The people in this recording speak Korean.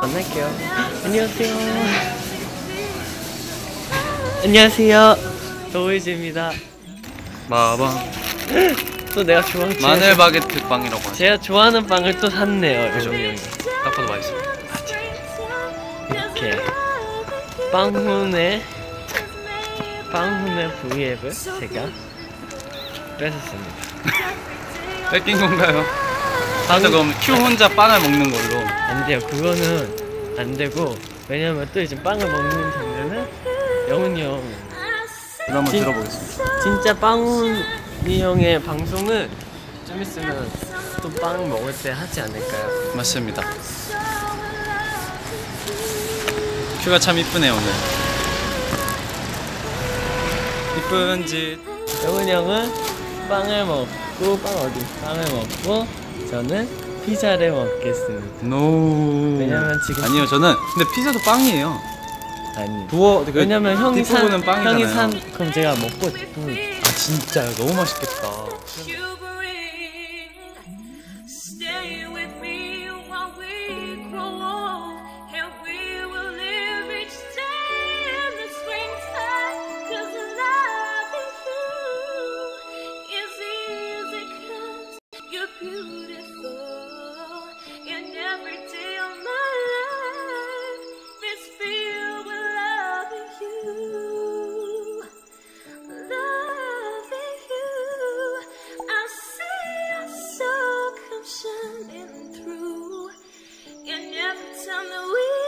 만날게요. 안녕하세요. 안녕하세요. 도우이즈입니다. 마방 또 내가 좋아하는 마늘 바게트 빵이라고 하죠. 제가 좋아하는 빵을 또 샀네요. 그죠? 딱 봐도 맛있어요. 이렇게 빵훈의 빵훈의 V앱을 제가 뺏었습니다. 뺏긴 건가요? 빵- 자 그럼 큐 혼자 빵을 먹는 걸로. 안 돼요. 그거는 안 되고 왜냐면 또 이제 빵을 먹는 장면은 영훈이 형 그럼 한번 진- 들어보겠습니다. 진짜 빵훈이 형의 방송은 좀 있으면 또 빵 먹을 때 하지 않을까요? 맞습니다. 큐가 참 이쁘네요 오늘. 이쁜 짓. 영훈이 형은 빵을 먹고 빵 어디? 빵을 먹고 저는 피자를 먹겠습니다. 노. 왜냐면 지금- 아니요 저는 근데 피자도 빵이에요. 아니. 부어 그 왜냐면 형이 산. 형이 산 그럼 제가 먹고 싶은 아 진짜 너무 맛있겠다. every time that we